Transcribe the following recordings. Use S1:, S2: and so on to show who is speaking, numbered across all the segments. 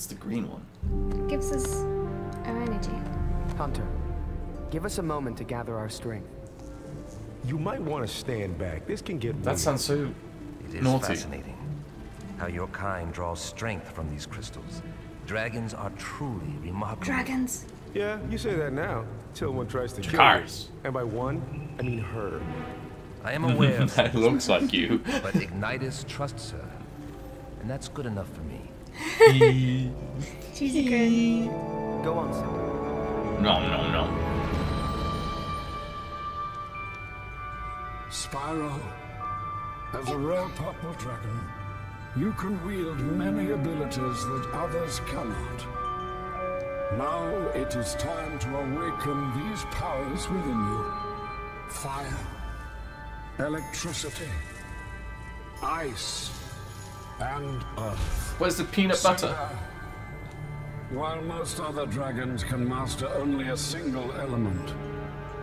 S1: What's the green one?
S2: It Gives us our energy.
S3: Hunter, give us a moment to gather our strength.
S4: You might want to stand back. This can get
S1: That
S4: weird.
S1: sounds so
S5: It is
S1: naughty.
S5: fascinating how your kind draws strength from these crystals. Dragons are truly remarkable.
S2: Dragons.
S4: Yeah, you say that now. Till one tries to kill you.
S1: Cars.
S4: And by one, I mean her.
S5: I am aware of
S1: that looks like you.
S5: but Ignitus trusts her. And that's good enough for me.
S2: She's a grin.
S3: Go on, Cynder.
S1: no, no, no.
S6: Spyro, as a rare purple dragon, you can wield many abilities that others cannot. Now it is time to awaken these powers within you. Fire, electricity, ice, and earth.
S1: Where's the peanut butter?
S6: Uh, while most other dragons can master only a single element,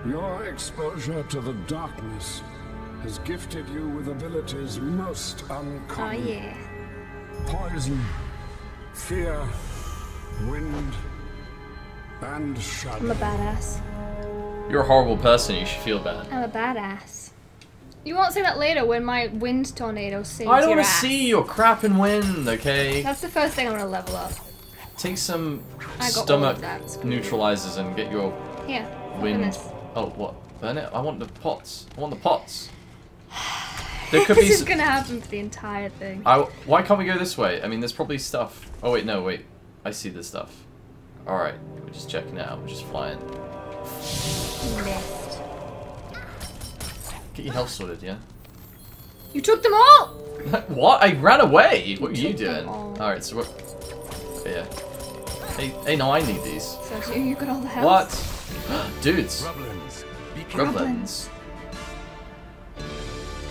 S6: your exposure to the darkness has gifted you with abilities most uncommon.
S2: Oh
S6: uncommon.
S2: yeah.
S6: Poison, fear, wind, and shadow.
S2: I'm a badass.
S1: You're a horrible person. You should feel bad.
S2: I'm a badass. You won't say that later when my wind tornado saves
S1: I don't want to see your crap and wind. Okay.
S2: That's the first thing I'm gonna level up.
S1: Take some
S2: I
S1: stomach neutralizers and get your
S2: Here.
S1: wind. Oh, what? Burn it? I want the pots. I want the pots. There could be.
S2: this is gonna happen for the entire thing.
S1: I, why can't we go this way? I mean, there's probably stuff. Oh wait, no, wait. I see the stuff. All right, we're just checking out. We're just flying.
S2: Missed.
S1: Get your health sorted, yeah.
S2: You took them all!
S1: what? I ran away. What are you
S2: took them
S1: doing?
S2: all.
S1: All right, so what? Oh, yeah. Hey, hey, no, I need these.
S2: So you, you got all the health.
S1: What? Dudes.
S5: Grublins, be.
S1: Grublins.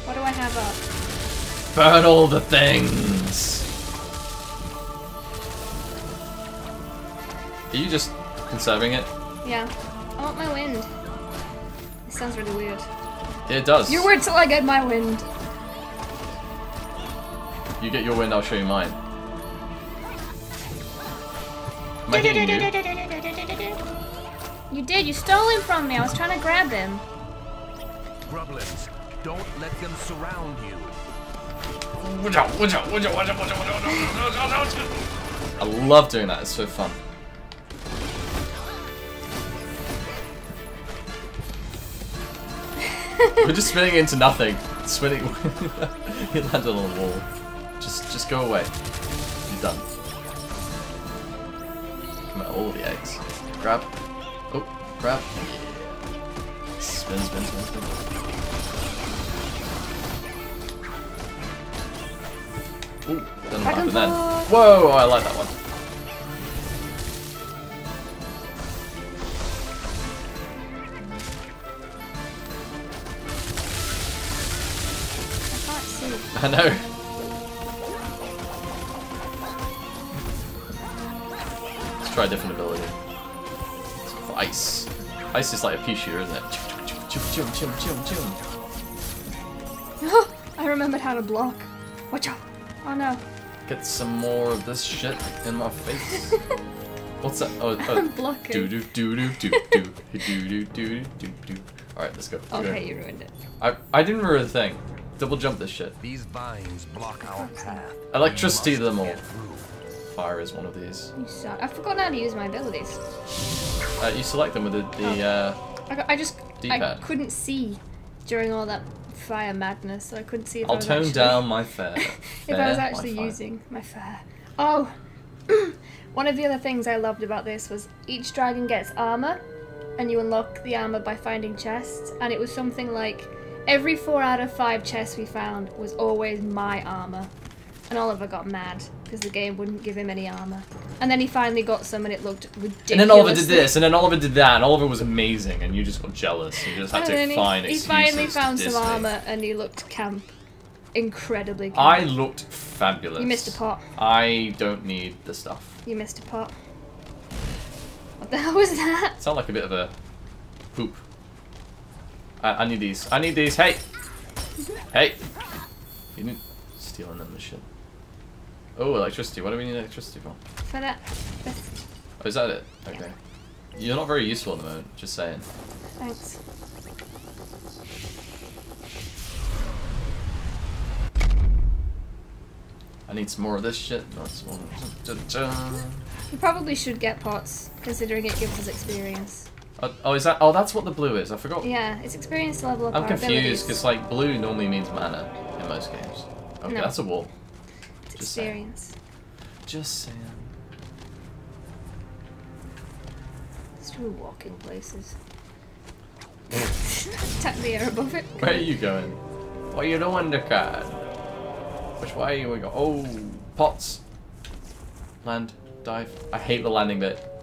S2: What do I have up?
S1: Burn all the things. Are you just conserving it?
S2: Yeah. I want my wind. This sounds really weird.
S1: It does.
S2: You wait till I get my wind.
S1: You get your wind, I'll show you mine. Am I hitting you?
S2: You did. You stole him from me. I was trying to grab him.
S5: Grublins, don't let them surround you.
S1: I love doing that, it's so fun. We're just spinning into nothing. Spinning. he landed on the wall. Just, just go away. You're done. Come out, all of the eggs. Grab. Oh, grab. Spin, spin, spin, spin. Ooh, doesn't happen then. Whoa, I like that one.
S2: I
S1: know. Let's try a different ability. Ice. Ice is like a pea shooter, isn't it? Chum, chum, chum, chum, chum.
S2: I remembered how to block. Watch out. Oh no.
S1: Get some more of this shit in my face. What's that? Oh,
S2: I'm
S1: oh.
S2: blocking.
S1: Do do do do do do do do do do do. All right, let's go. Let's go.
S2: Okay, you ruined it.
S1: I I didn't ruin a thing. Double jump this shit.
S5: These vines block our path.
S1: Electricity to them
S5: must
S1: all. Fire is one of these.
S2: You suck. I've forgotten how to use my abilities.
S1: Uh, you select them with the, the uh,
S2: I, got- I just I
S1: D-pad.
S2: couldn't see during all that fire madness, so I couldn't see if I
S1: I'll
S2: was
S1: tone
S2: actually,
S1: down my fare.
S2: if I was actually using my fire. Oh, one of the other things I loved about this was each dragon gets armor, and you unlock the armor by finding chests, and it was something like every four out of five chests we found was always my armor, and Oliver got mad because the game wouldn't give him any armor, and then he finally got some, and it looked ridiculous.
S1: And then Oliver did this, and then Oliver did that, and Oliver was amazing, and you just got jealous. You just had
S2: And
S1: to
S2: he,
S1: find
S2: he
S1: excuses
S2: finally found some armor and he looked camp. Incredibly camp.
S1: I looked fabulous.
S2: You missed a pot.
S1: I don't need the stuff.
S2: You missed a pot. What the hell was that?
S1: Sound like a bit of a poop. I, I need these. I need these. Hey, hey. You didn't stealing them the shit. Oh, electricity. What do we need electricity for?
S2: For that.
S1: Oh, is that it? Okay. You're not very useful at the moment, just saying.
S2: Thanks.
S1: I need some more of this shit. Not some more.
S2: We probably should get pots, considering it gives us experience.
S1: Oh, oh, is that? Oh, that's what the blue is. I forgot.
S2: Yeah, it's experience level
S1: I'm confused because like blue normally means mana in most games. Okay,
S2: No.
S1: that's a wall.
S2: It's
S1: just saying.
S2: experience.
S1: Just saying.
S2: It's through walking places. Tap the air above it.
S1: Where are you going? What are you doing, Descartes? Which way are we going? Oh, pots. Land, dive. I hate the landing bit.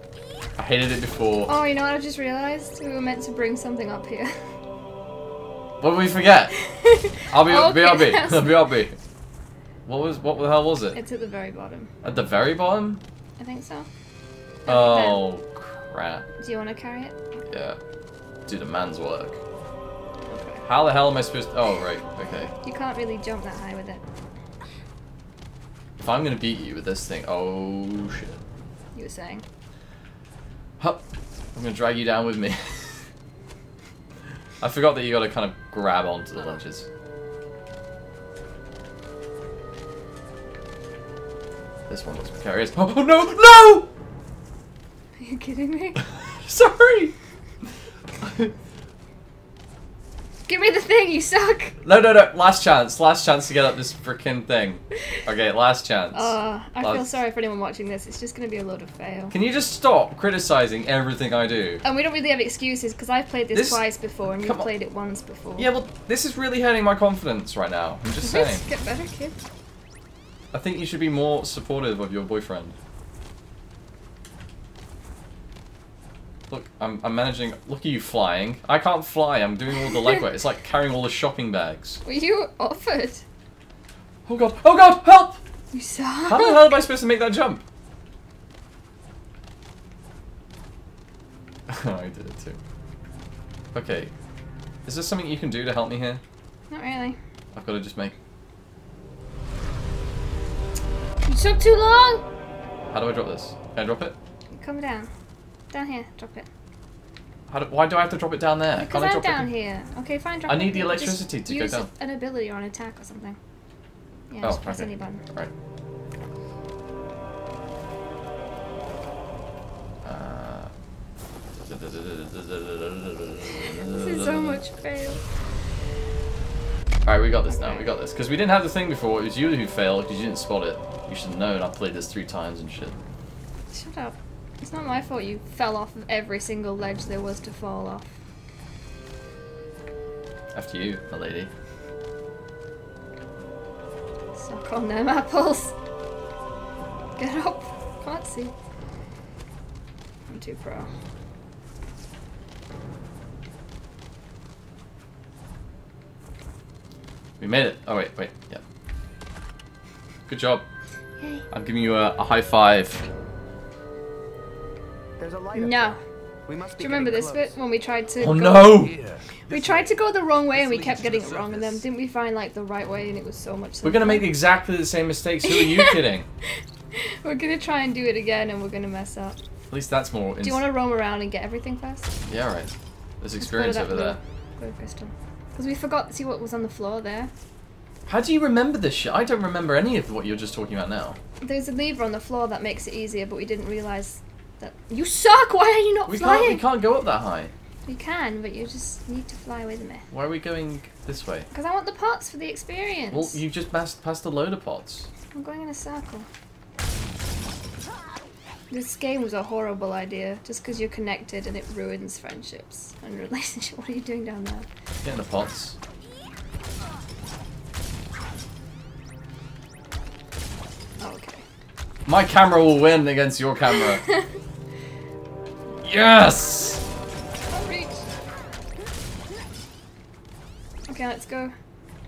S1: I hated it before.
S2: Oh, you know what I just realised? We were meant to bring something up here.
S1: What did we forget? I'll be
S2: Okay,
S1: BRB.
S2: that's-
S1: BRB. What was what the hell was it?
S2: It's at the very bottom.
S1: At the very bottom?
S2: I think so.
S1: Oh crap.
S2: Do you want to carry it?
S1: Yeah. Do the man's work. Okay. How the hell am I supposed to Oh right, okay.
S2: You can't really jump that high with it.
S1: If I'm gonna beat you with this thing, oh shit.
S2: You were saying.
S1: Hup. I'm gonna drag you down with me. I forgot that you gotta kind of grab onto the ledges. This one looks precarious. Oh, oh no! No!
S2: Are you kidding me?
S1: Sorry!
S2: Me the thing, you suck!
S1: No, no, no. Last chance. Last chance to get up this freaking thing. Okay, last chance.
S2: Uh, I feel sorry for anyone watching this. It's just gonna be a load of fail.
S1: Can you just stop criticizing everything I do?
S2: And we don't really have excuses because I've played this,
S1: This-
S2: twice before and you've played it once before.
S1: Yeah, well, this is really hurting my confidence right now. I'm just saying.
S2: Get better, kid.
S1: I think you should be more supportive of your boyfriend. Look, I'm, I'm managing. Look at you flying. I can't fly. I'm doing all the legwork. It's like carrying all the shopping bags.
S2: Were you offered?
S1: Oh god! Oh god! Help!
S2: You suck.
S1: How the hell am I supposed to make that jump? Oh, I did it too. Okay. Is there something you can do to help me here?
S2: Not really.
S1: I've got to just make.
S2: You took too long!
S1: How do I drop this? Can I drop it?
S2: Come down. Down here. Drop it.
S1: How do, why do I have to drop it down there?
S2: Because
S1: Can't I
S2: I'm
S1: drop
S2: down
S1: it?
S2: here. Okay, fine, drop
S1: I
S2: it.
S1: need the electricity to go
S2: use
S1: down.
S2: an ability or an attack or something. Yeah,
S1: Oh,
S2: just press
S1: okay.
S2: any button.
S1: Right. Uh,
S2: This is so much fail.
S1: Alright, we got this now. We got this. Because we didn't have the thing before. It was you who failed because you didn't spot it. You should have known. I played this three times and shit.
S2: Shut up. It's not my fault you fell off of every single ledge there was to fall off.
S1: After you, my lady.
S2: Suck on them apples. Get up. Can't see. I'm too pro.
S1: We made it. Oh, wait, wait. Yeah. Good job.
S2: Yay.
S1: I'm giving you a, a high five.
S3: There's a light
S2: No.
S3: We must
S2: Do you remember
S3: getting
S2: this
S3: close.
S2: bit when we tried to?
S1: Oh
S2: go-
S1: no!
S5: Here.
S2: We tried to go the wrong way and we kept getting it wrong, and then didn't we find like the right way and it was so much.
S1: We're gonna
S2: simpler?
S1: make exactly the same mistakes. Who are you kidding?
S2: We're gonna try and do it again, and we're gonna mess up.
S1: At least that's more.
S2: Do you want to roam around and get everything first?
S1: Yeah, right. There's
S2: Let's go to
S1: experience over there.
S2: blue crystal. Because we forgot to see what was on the floor there.
S1: How do you remember this shit? I don't remember any of what you're just talking about now.
S2: There's a lever on the floor that makes it easier, but we didn't realize You suck! Why are you not
S1: We can't. We can't go up that high.
S2: We can, but you just need to fly with me.
S1: Why are we going this way?
S2: Because I want the pots for the experience.
S1: Well, you just passed, passed a load of pots.
S2: I'm going in a circle. This game was a horrible idea, just because you're connected and it ruins friendships and relationships. What are you doing down there?
S1: Get in the pots.
S2: Oh, okay.
S1: My camera will win against your camera. yes!
S2: Can't. Okay, let's go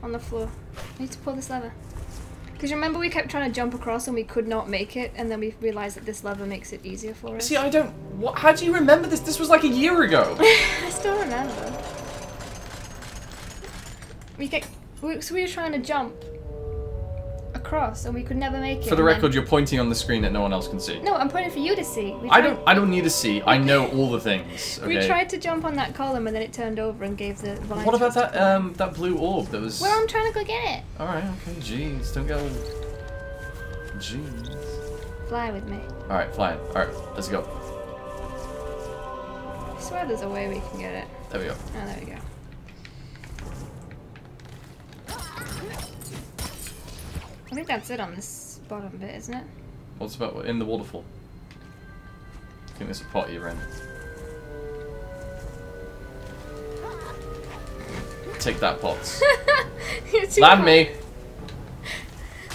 S2: on the floor. I need to pull this lever. Because remember we kept trying to jump across and we could not make it, and then we realized that this lever makes it easier for us.
S1: See, I don't. What, how do you remember this? This was like a year ago.
S2: I still remember. We get we, so we were trying to jump across, and we could never make it.
S1: For the
S2: and then-
S1: record, you're pointing on the screen that no one else can see.
S2: No, I'm pointing for you to see. We
S1: I don't. I don't need to see. I know all the things. Okay.
S2: We tried to jump on that column, and then it turned over and gave the.
S1: What about that um that blue orb that was?
S2: Well, I'm trying to go get it.
S1: All right. Okay. Jeez. Don't go. Jeez.
S2: Fly with me.
S1: All right. Fine. All right. Let's go.
S2: I swear there's a way we can get it.
S1: There we go.
S2: Oh, there we go. I think that's it on this bottom bit, isn't it?
S1: What's about in the waterfall? I think there's a pot you're in. Take that,
S2: pot.
S1: Land me.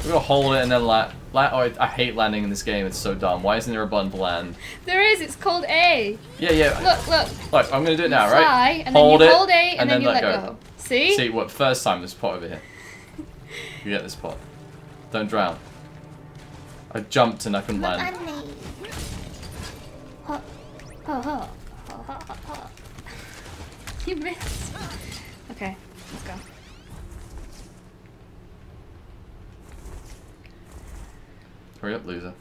S1: We're gonna hold it and then land. La oh, I, I hate landing in this game. It's so dumb. Why isn't there a button to land?
S2: There is. It's called A.
S1: Yeah, yeah.
S2: Look, look.
S1: Look, I'm gonna do it now,
S2: fly,
S1: right?
S2: and
S1: hold
S2: then you
S1: it,
S2: hold A, and,
S1: and
S2: then,
S1: then
S2: you
S1: let
S2: let
S1: go.
S2: go. See?
S1: See, what? First time this pot over here. You get this pot. Don't drown. I jumped and I couldn't land.
S2: You missed. Okay, let's go.
S1: Hurry up, loser.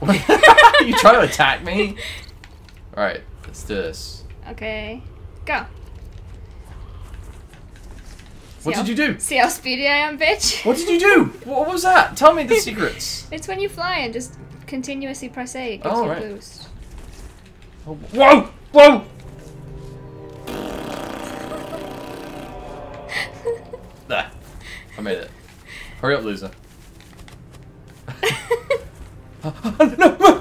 S1: you trying to attack me? Alright, let's do this.
S2: Okay, go.
S1: What did you do?
S2: See how speedy I am, bitch?
S1: What did you do? What was that? Tell me the secrets.
S2: It's when you fly and just continuously press A. It gives
S1: Oh,
S2: you a
S1: right.
S2: boost.
S1: Oh, Whoa! Whoa! There. I made it. Hurry up, loser. no! No!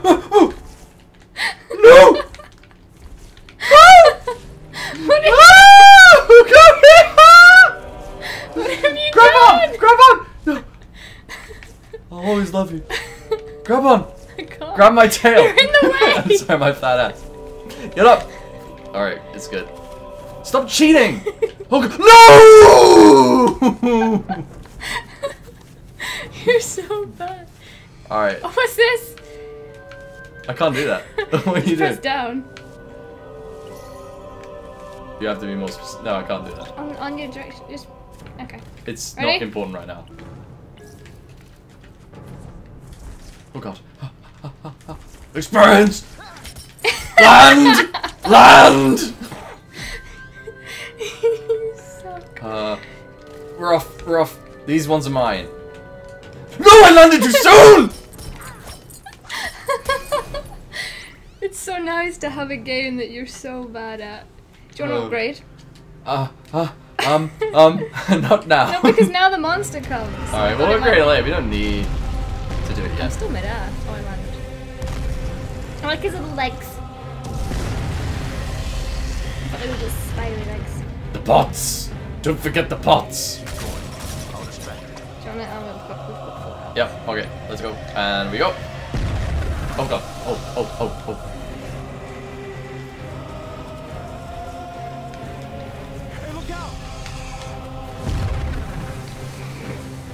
S1: Grab my tail!
S2: You're in the way.
S1: Sorry, my fat ass. Get up! Alright, it's good. Stop cheating! Oh, no!
S2: You're so bad.
S1: Alright,
S2: Oh, what's this?
S1: I can't do that. what do you
S2: Press
S1: do?
S2: down
S1: You have to be more specific. No, I can't do that.
S2: on, on your direction. Just okay.
S1: It's
S2: Ready?
S1: not important right now. Oh god. Experience! Land! Land!
S2: We're
S1: off, we're off. These ones are mine. No, I landed too soon!
S2: it's so nice to have a game that you're so bad at. Do you want to
S1: Oh.
S2: upgrade?
S1: Uh, uh, um, um, not now.
S2: No, because now the monster comes.
S1: Alright,
S2: But
S1: we'll
S2: it might-
S1: upgrade it later. We don't need to do it yet.
S2: I'm
S1: yet.
S2: still mid-air. Oh, I landed. I like his little legs. Were just spidery legs.
S1: The pots! Don't forget the pots!
S2: Do you want um, it? We've got, we've got full.
S1: Yep, okay, let's go. And we go. Oh god. Oh, oh, oh, oh.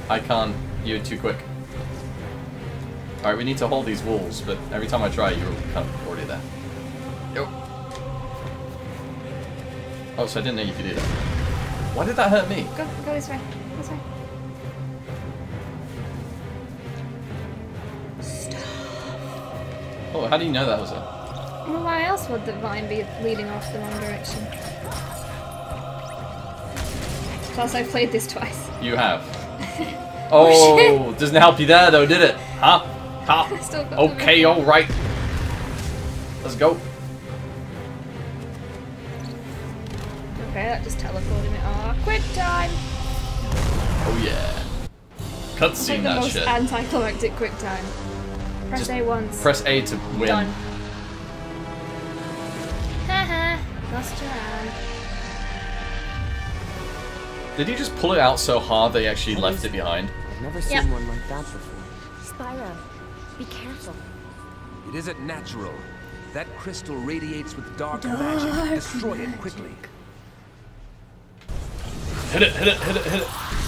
S1: I can't. You're too quick. Alright, we need to hold these walls, but every time I try, you're kind of already there. Yo. Oh, so I didn't know you could do that. Why did that hurt me?
S2: Go, go this way. This way. Stop.
S1: Oh, how do you know that was a...
S2: Well, why else would the vine be leading off the wrong direction? Plus, I've played this twice.
S1: You have.
S2: Oh,
S1: Oh, doesn't help you there though, did it? Huh? Huh?
S2: Still got the
S1: Okay, alright. Let's go.
S2: Okay, that just teleported me. Ah, quick time!
S1: Oh yeah.
S2: It's
S1: Cutscene
S2: like the
S1: that
S2: most
S1: shit.
S2: anticlimactic quick time. Press
S1: Just
S2: A once.
S1: Press A to win.
S2: Done. Haha, lost your arm.
S1: Did you just pull it out so hard they actually left it behind?
S3: I've never seen
S2: Yep.
S3: one like that before.
S7: Spyro, be careful.
S5: It isn't natural. That crystal radiates with dark, magic. Destroy it quickly.
S1: Hit it, hit it, hit it, hit it.